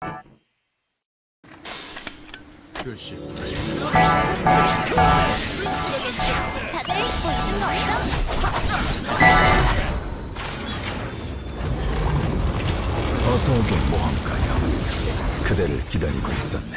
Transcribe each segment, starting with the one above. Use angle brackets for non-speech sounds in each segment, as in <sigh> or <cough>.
다들 보이는 거 없죠? 어서 오게 모험가여 그대를 기다리고 있었네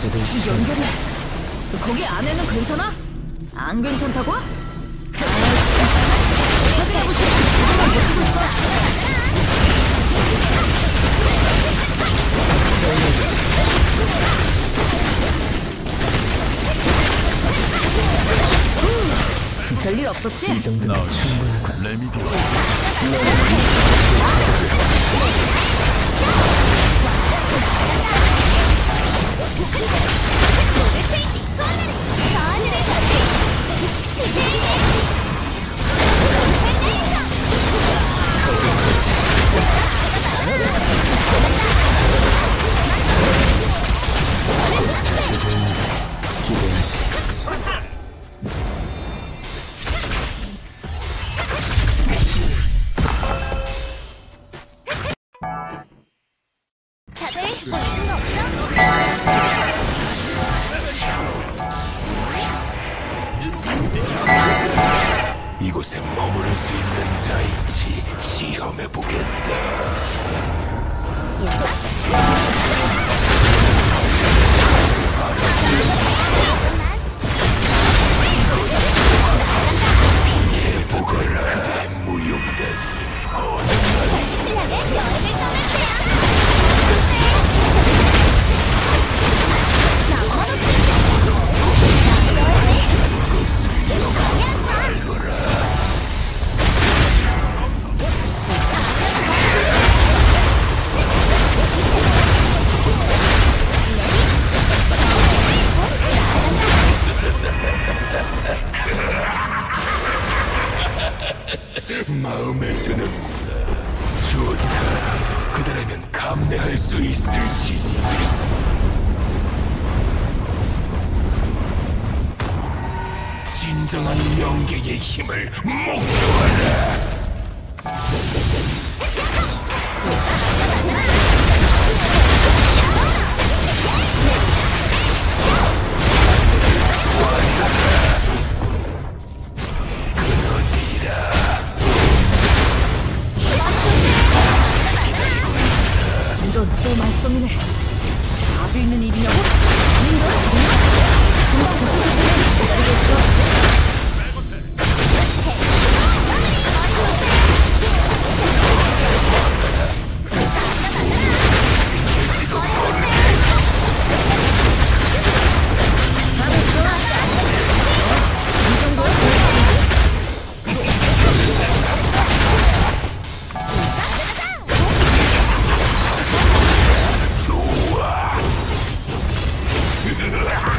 빠져들 시간 연결이 거기 안에는 괜찮아? 안 괜찮다고? 별일 없었지? 이 정도면 충분하군 레미디오 これチェイ 이곳에 머무를 수 있는 자인지 시험해 보겠다. 마음에 드는구나. 좋다. 그대라면 감내할 수 있을지니. 진정한 영계의 힘을 목도하라. Yeah. <laughs>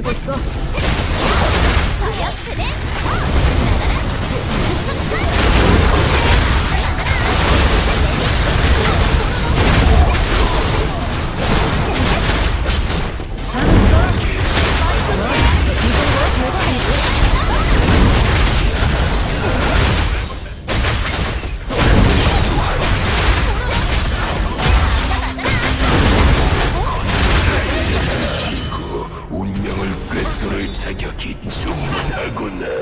기다리고 있어. 주문하구나.